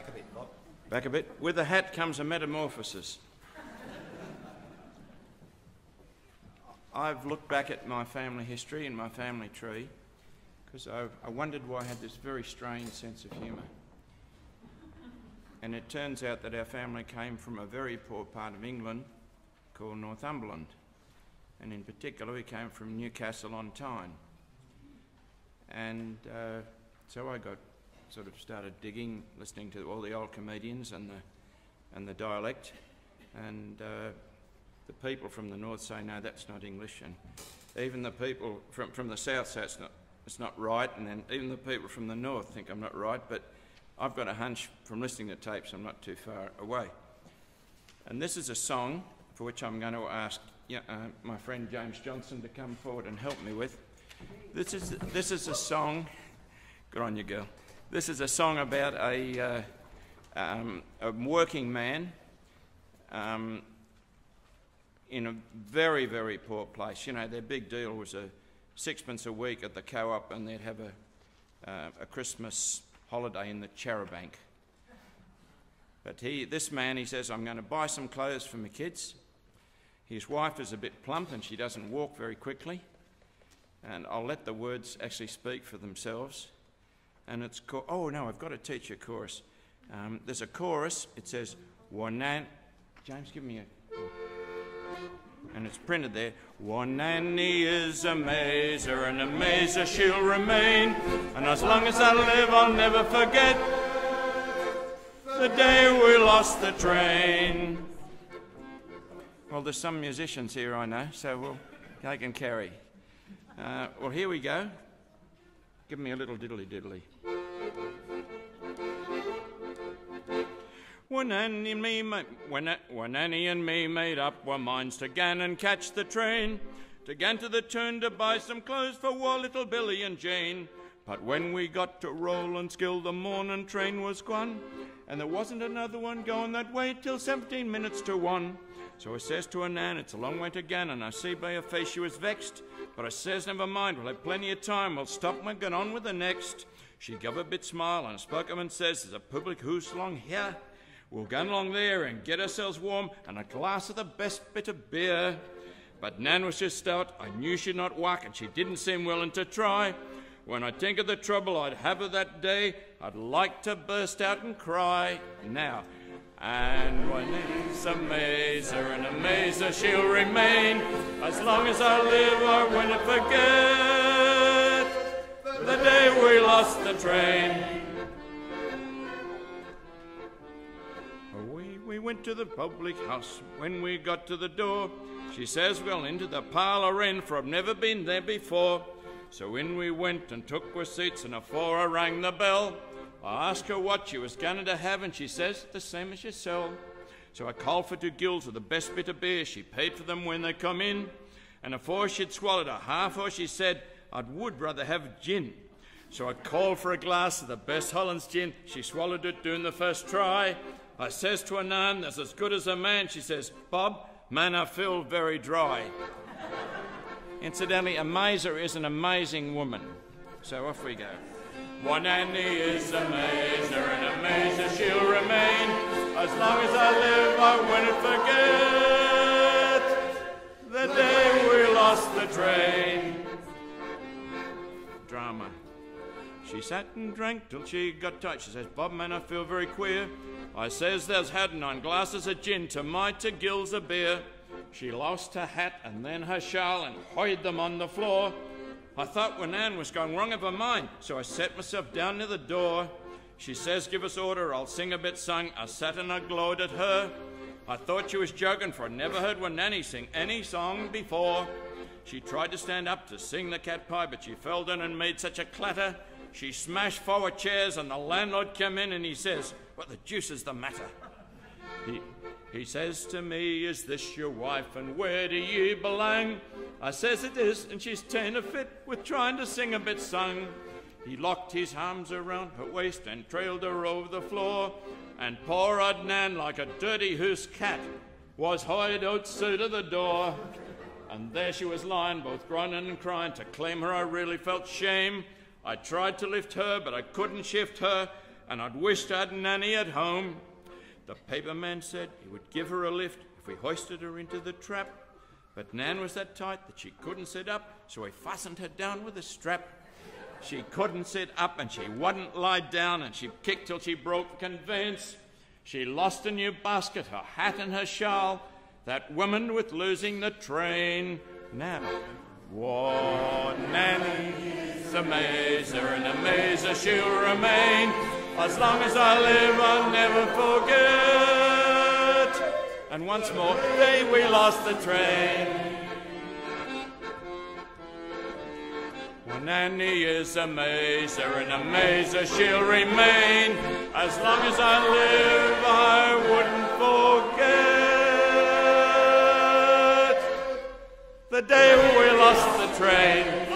Back a bit, Bob. Back a bit. With the hat comes a metamorphosis. I've looked back at my family history and my family tree because I, I wondered why I had this very strange sense of humour. And it turns out that our family came from a very poor part of England called Northumberland. And in particular, we came from Newcastle on Tyne. And uh, so I got sort of started digging, listening to all the old comedians and the, and the dialect. And uh, the people from the north say, no, that's not English. And even the people from, from the south say it's not, it's not right. And then even the people from the north think I'm not right. But I've got a hunch from listening to tapes I'm not too far away. And this is a song for which I'm going to ask uh, my friend James Johnson to come forward and help me with. This is, this is a song, good on you, girl. This is a song about a, uh, um, a working man um, in a very, very poor place. You know, their big deal was a sixpence a week at the co op, and they'd have a, uh, a Christmas holiday in the Charabanc. But he, this man, he says, I'm going to buy some clothes for my kids. His wife is a bit plump and she doesn't walk very quickly. And I'll let the words actually speak for themselves. And it's oh no, I've got to teach a chorus. Um, there's a chorus, it says, Wanan. James, give me a. And it's printed there. Wor Nanny is a mazer, and a mazer she'll remain. And as long as I live, I'll never forget the day we lost the train. Well, there's some musicians here I know, so we'll, they can carry. Uh, well, here we go. Give me a little diddly diddly. When Annie and me, when, when Annie and me made up our minds to gan and catch the train, to gan to the turn to buy some clothes for war little Billy and Jane. But when we got to Rowlands Gill, the morning train was gone, and there wasn't another one going that way till 17 minutes to one. So I says to her nan, it's a long way to gan, and I see by her face she was vexed. But I says, never mind, we'll have plenty of time, we'll stop and get on with the next. She gave a bit smile and spoke up and says, there's a public house along here. We'll go along there and get ourselves warm and a glass of the best bit of beer. But Nan was just stout. I knew she'd not work, and she didn't seem willing to try. When I think of the trouble I'd have her that day, I'd like to burst out and cry. Now, and when it's a mazer and a mazer she'll remain, as long as I live I won't forget the day we lost the train. We, we went to the public house. When we got to the door, she says, Well, into the parlour in, for I've never been there before. So in we went and took our seats, and afore I rang the bell, I asked her what she was going to have, and she says, the same as yourself. So I called for two gills of the best bit of beer. She paid for them when they come in. And afore she'd swallowed a half or she said, I would rather have gin. So I called for a glass of the best Hollands gin. She swallowed it doing the first try. I says to her nan, that's as good as a man. She says, Bob, man, I feel very dry. Incidentally, a mazer is an amazing woman. So off we go. One Annie is a mazer, and a mazer she'll remain. As long as I live, I won't forget the day we lost the train. Drama. She sat and drank till she got tight. She says, Bob, man, I feel very queer. I says, there's had nine glasses of gin to my two gills of beer. She lost her hat and then her shawl and hoyed them on the floor. I thought when Anne was going wrong of her mind, so I set myself down near the door. She says, Give us order, I'll sing a bit sung. I sat and I glowed at her. I thought she was joking, for I never heard one nanny sing any song before. She tried to stand up to sing the cat pie, but she fell down and made such a clatter. She smashed forward chairs, and the landlord came in and he says, What the deuce is the matter? He, he says to me, Is this your wife, and where do ye belong? I says it is, and she's ta'en a fit with trying to sing a bit sung. He locked his arms around her waist and trailed her over the floor, and poor old Nan, like a dirty hoose cat, was hied outside of the door. And there she was lying, both groaning and crying. To claim her, I really felt shame. I tried to lift her, but I couldn't shift her, and I'd wished I'd Nanny at home. The paperman said he would give her a lift if we hoisted her into the trap. But Nan was that tight that she couldn't sit up, so we fastened her down with a strap. She couldn't sit up and she wouldn't lie down, and she kicked till she broke conveyance. She lost a new basket, her hat, and her shawl. That woman with losing the train. Now, what Nanny's a mazer and a mazer she'll remain. As long as I live, I'll never forget. And once more, the day we lost the train. When Nanny is a mazer and a mazer she'll remain. As long as I live, I wouldn't forget the day we lost the train.